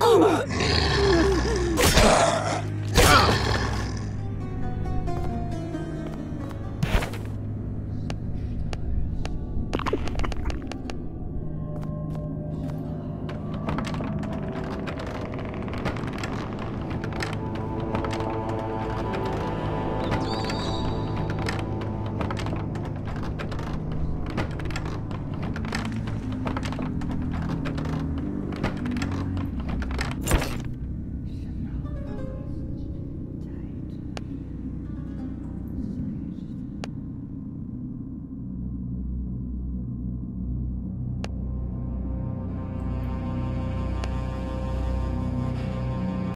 Oh.